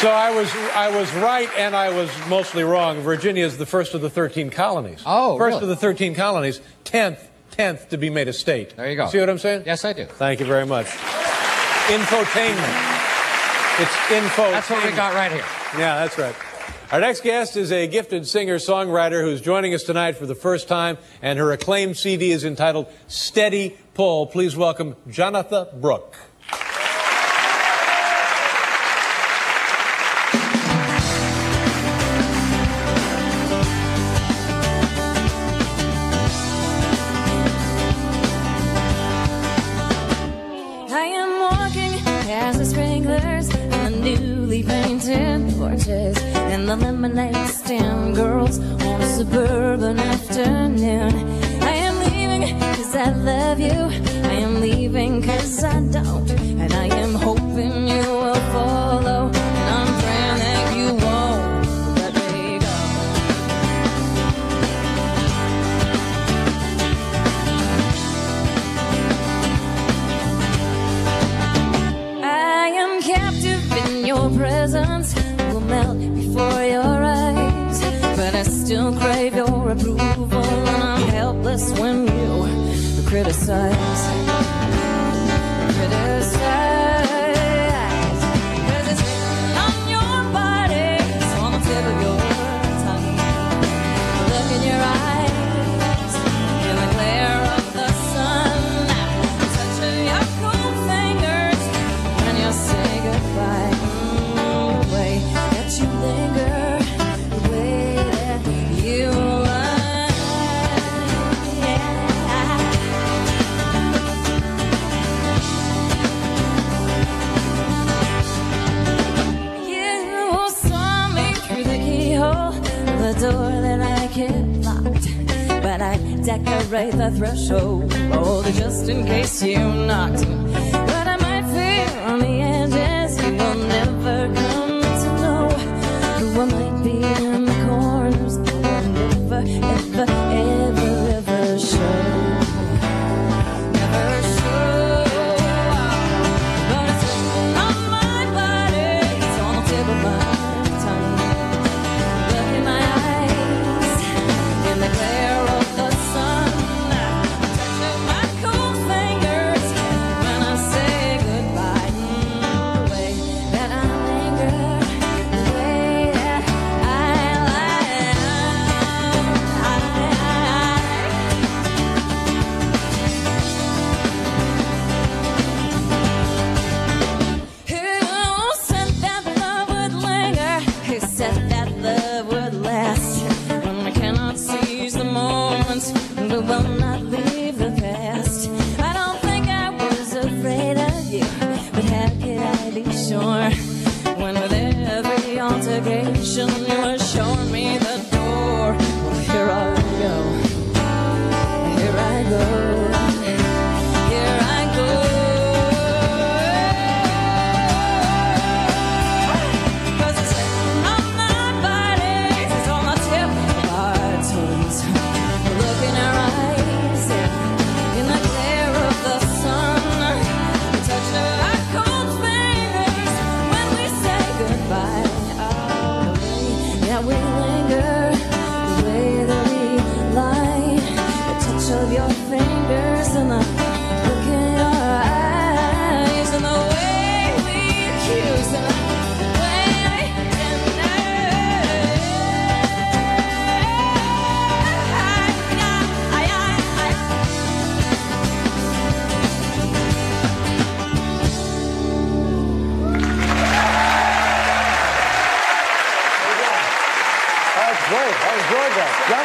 So I was I was right and I was mostly wrong. Virginia is the first of the 13 colonies. Oh, First really? of the 13 colonies, 10th, 10th to be made a state. There you go. See what I'm saying? Yes, I do. Thank you very much. Infotainment. It's info. That's what we got right here. Yeah, that's right. Our next guest is a gifted singer-songwriter who's joining us tonight for the first time, and her acclaimed CD is entitled Steady Pull. Please welcome Jonatha Brooke. I am walking past the sprinklers and the newly painted porches and the lemonade stand girls on a suburban afternoon. I am leaving cause I love you. I am leaving cause I don't. Criticize. Criticize. The door that I kept locked. But I decorate the threshold, oh, just in case you knocked. But I might fear on the edges, you will never come to know who I might be in the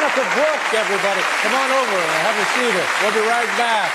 Jonatha Brooke, everybody. Come on over and have a seat. We'll be right back.